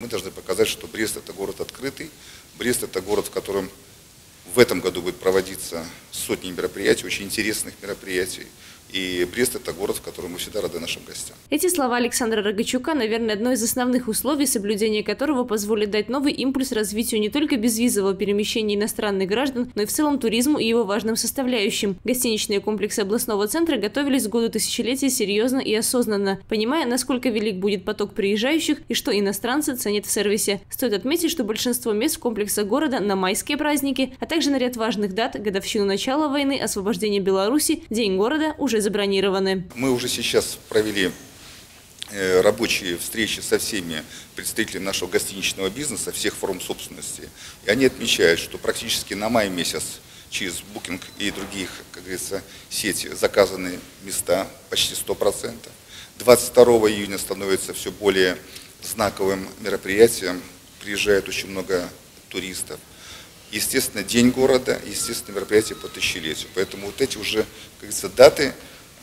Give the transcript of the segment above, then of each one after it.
Мы должны показать, что Брест – это город открытый, Брест – это город, в котором в этом году будет проводиться сотни мероприятий, очень интересных мероприятий. И Брест – это город, в котором мы всегда рады нашим гостям. Эти слова Александра Рогачука, наверное, одно из основных условий, соблюдения которого позволит дать новый импульс развитию не только безвизового перемещения иностранных граждан, но и в целом туризму и его важным составляющим. Гостиничные комплексы областного центра готовились к году тысячелетия серьезно и осознанно, понимая, насколько велик будет поток приезжающих и что иностранцы ценят в сервисе. Стоит отметить, что большинство мест в комплексах города на майские праздники, а также на ряд важных дат, годовщину начала войны, освобождения Беларуси, День города уже уже забронированы. Мы уже сейчас провели э, рабочие встречи со всеми представителями нашего гостиничного бизнеса, всех форм собственности. И они отмечают, что практически на май месяц через Booking и других, как говорится, сети заказаны места почти 100%. 22 июня становится все более знаковым мероприятием. Приезжает очень много туристов. Естественно, День города, естественно, мероприятие по тысячелетию. Поэтому вот эти уже, как говорится, даты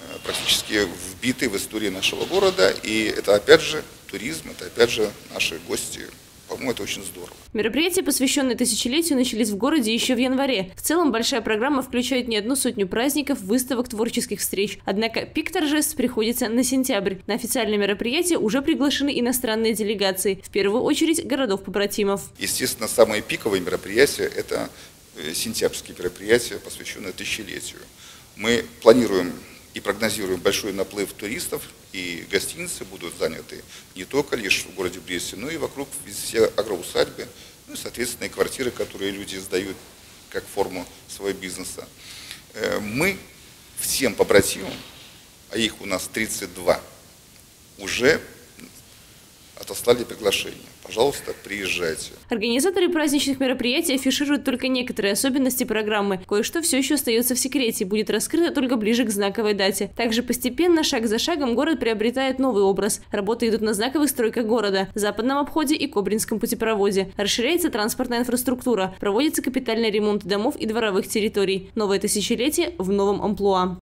Э, практически вбиты в историю нашего города. И это опять же туризм, это опять же наши гости. По-моему, это очень здорово. Мероприятия, посвященные тысячелетию, начались в городе еще в январе. В целом, большая программа включает не одну сотню праздников, выставок, творческих встреч. Однако пик торжеств приходится на сентябрь. На официальные мероприятия уже приглашены иностранные делегации, в первую очередь городов-побратимов. Естественно, самые пиковые мероприятия – это э, сентябрьские мероприятия, посвященные тысячелетию. Мы планируем и прогнозируем большой наплыв туристов, и гостиницы будут заняты не только лишь в городе Бресте, но и вокруг все агроусадьбы, ну и, соответственно, и квартиры, которые люди сдают как форму своего бизнеса. Э, мы всем побратимам, а их у нас 32, уже отослали приглашение. Пожалуйста, приезжайте. Организаторы праздничных мероприятий афишируют только некоторые особенности программы. Кое-что все еще остается в секрете и будет раскрыто только ближе к знаковой дате. Также постепенно, шаг за шагом, город приобретает новый образ. Работы идут на знаковых стройках города, западном обходе и Кобринском путепроводе. Расширяется транспортная инфраструктура, проводится капитальный ремонт домов и дворовых территорий. Новое тысячелетие в новом амплуа.